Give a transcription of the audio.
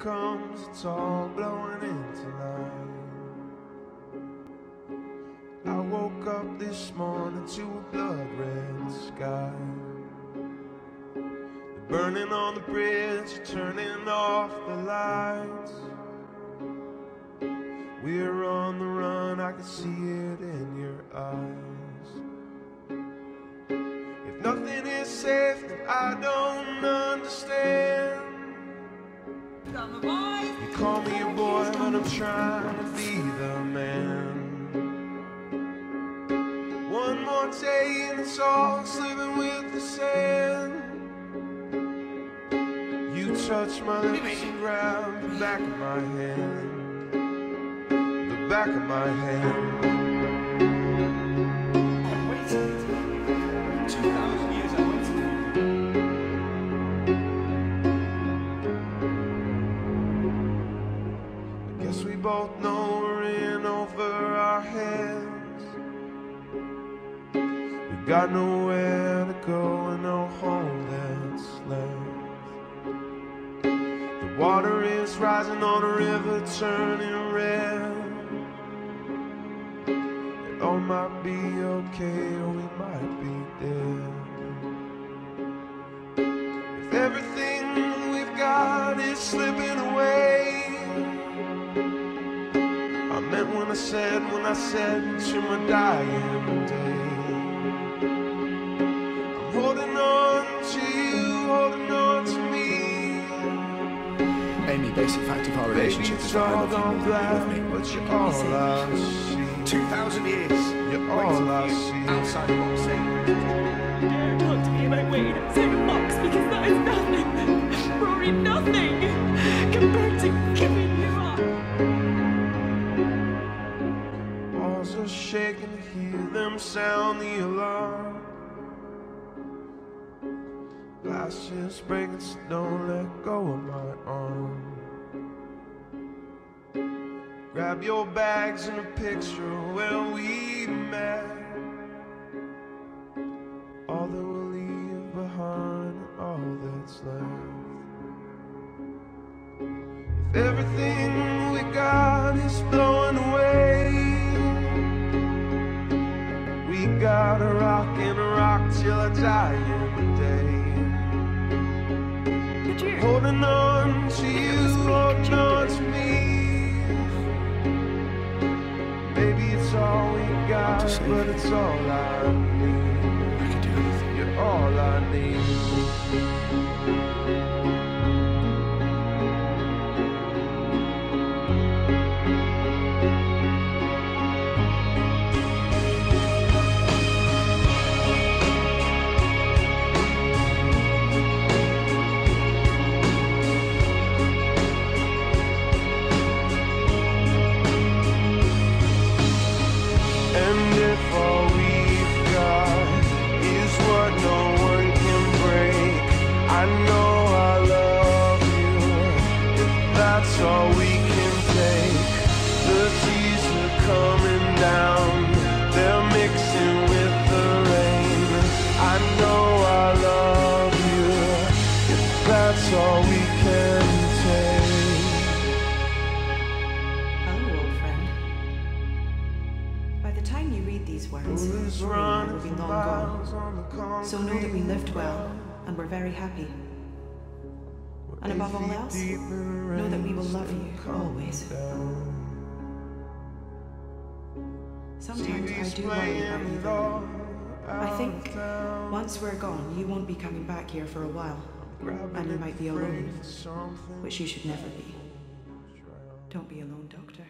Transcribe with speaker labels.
Speaker 1: comes, it's all blowing into light. I woke up this morning to a blood red sky. The burning on the bridge, turning off the lights. We're on the run, I can see it in your eyes. If nothing is safe, then I don't understand. You call me a boy, but I'm trying to be the man. One more day and it's all slipping with the sand. You touch my lips and grab the back of my hand. The back of my hand. Both know we're in over our heads. We got nowhere to go and no home that's left. The water is rising on a river, turning red. It all might be okay, or we might be dead. If everything we've got is slipping meant when I said, when I said to my dying day. I'm holding on to you, holding on to me.
Speaker 2: Amy, basic fact of our
Speaker 1: Baby,
Speaker 2: relationship is
Speaker 1: it's
Speaker 2: that I love you
Speaker 1: gone
Speaker 2: more
Speaker 1: black,
Speaker 2: than you love me.
Speaker 1: but you're all I see.
Speaker 2: 2,000 years.
Speaker 1: You're all I
Speaker 2: waiting for
Speaker 1: see.
Speaker 2: you outside of Roxy.
Speaker 3: dare talk to me about waiting outside a box because that is nothing. Rory, nothing
Speaker 1: Just breaking, so don't let go of my arm. Grab your bags and a picture where we met. All that we'll leave behind, all that's left. If everything we got is blowing Holding on to you, on to me. Baby, it's all we got, but it's all I need.
Speaker 2: I could do anything.
Speaker 1: You're all I need. That's all we can take, the tears are coming down, they're mixing with the rain. I know I love you. If that's all we can take.
Speaker 4: Hello, old friend. By the time you read these words,
Speaker 1: Bullets
Speaker 4: Rory and I
Speaker 1: run
Speaker 4: will be long gone.
Speaker 1: miles on the concrete.
Speaker 4: So know that we lived well and were very happy. And above all else, know that we will love you always. Sometimes I do worry about you. though. I think once we're gone, you won't be coming back here for a while, and you might be alone, which you should never be. Don't be alone, Doctor.